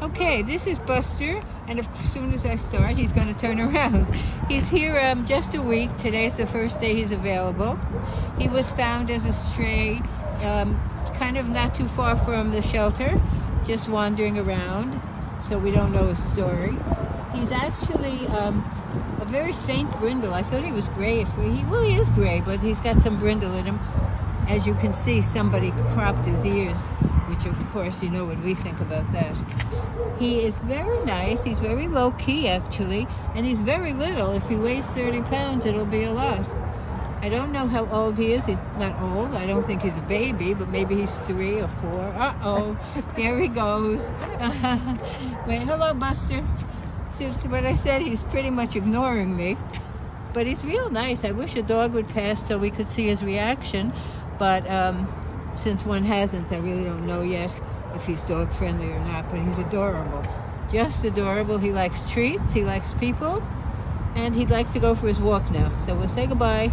Okay, this is Buster, and as soon as I start, he's going to turn around. He's here um, just a week. Today's the first day he's available. He was found as a stray, um, kind of not too far from the shelter, just wandering around, so we don't know his story. He's actually um, a very faint brindle. I thought he was gray. He, well, he is gray, but he's got some brindle in him. As you can see, somebody cropped his ears which of course you know what we think about that. He is very nice, he's very low key actually, and he's very little. If he weighs 30 pounds, it'll be a lot. I don't know how old he is. He's not old. I don't think he's a baby, but maybe he's three or four. Uh-oh, there he goes. Wait, hello, Buster. See what I said? He's pretty much ignoring me. But he's real nice. I wish a dog would pass so we could see his reaction. But um, since one hasn't, I really don't know yet if he's dog friendly or not, but he's adorable. Just adorable. He likes treats, he likes people, and he'd like to go for his walk now. So we'll say goodbye.